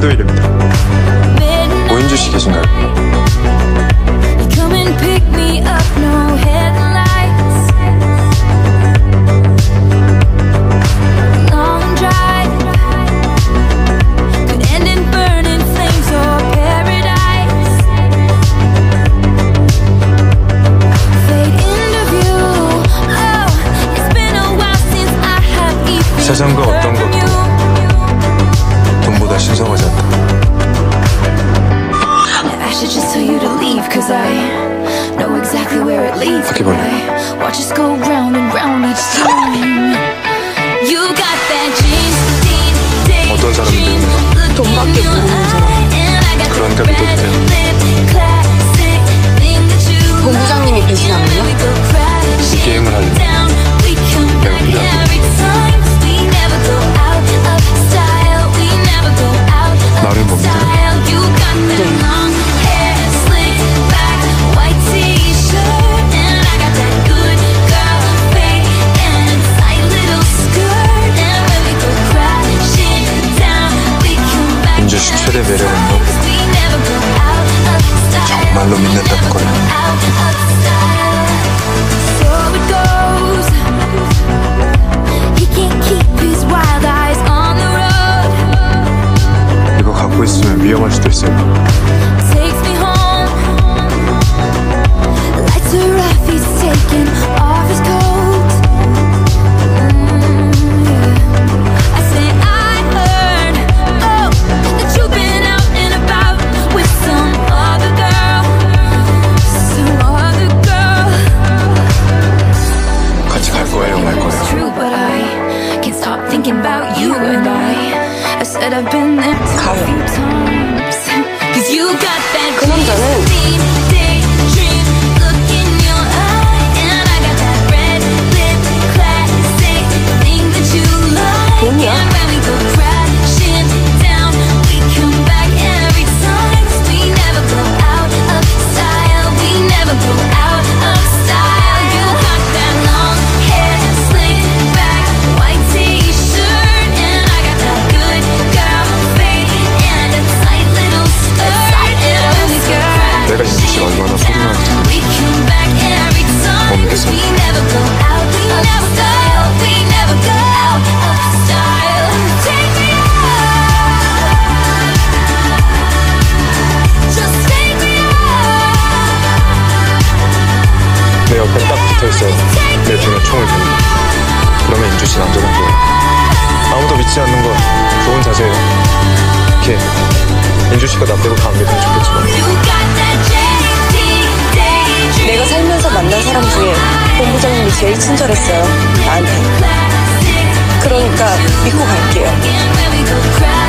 최도일입니다. 고인주 씨 계신가요? 세상과 어떤 she's always at I should just tell you to leave, cause I know exactly where it leads. Okay, but I watch us go round and round each time. You got that jeans, Пусть все бело, что все. Cause you got that 놓치지 않는 것 좋은 자세예요. 이렇게 민주 씨가 나 빼고 다안 믿으면 좋겠지만. 내가 살면서 만난 사람 중에 본부장님이 제일 친절했어요. 나한테. 그러니까 믿고 갈게요.